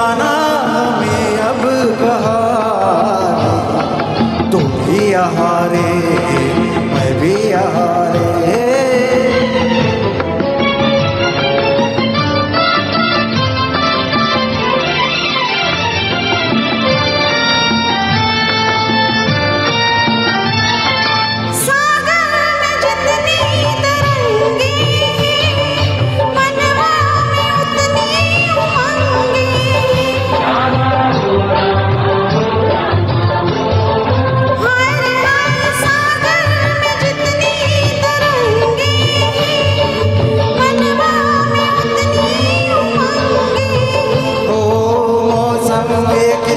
दीवाना हमें अब कहा? तुम भी यहाँ रे मैं भी यहाँ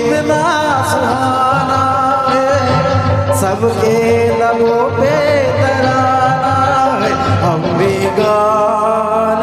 इतना सुहाना है। सबके लबों पे तराना है। हम भी गाना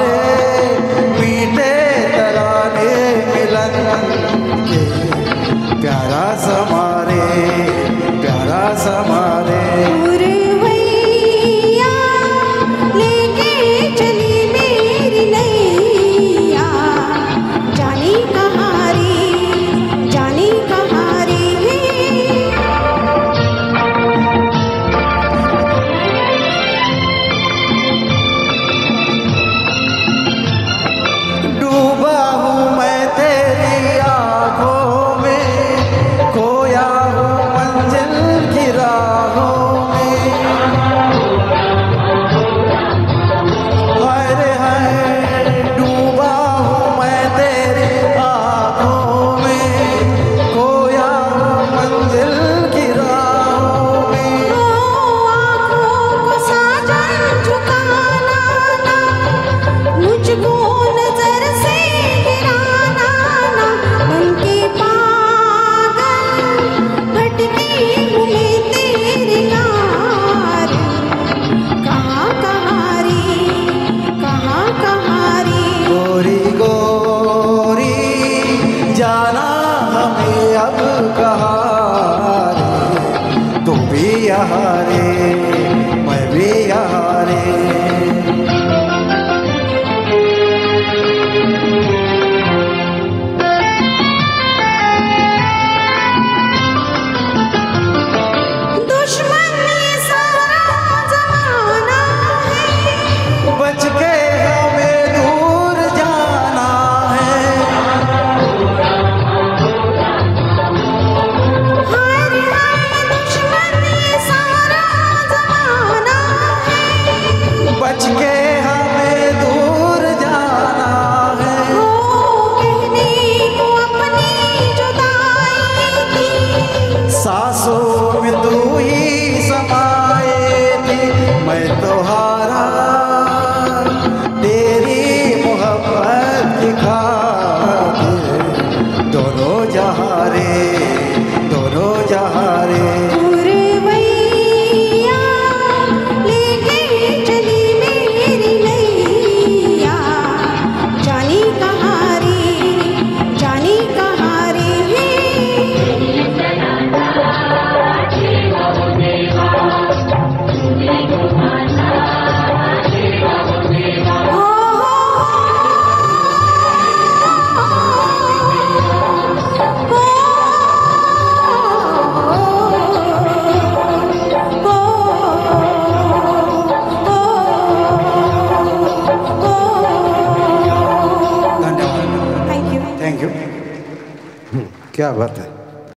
भी यहाँ रे मैं भी यहाँ जहारे दोनों जहारे। क्या बात है?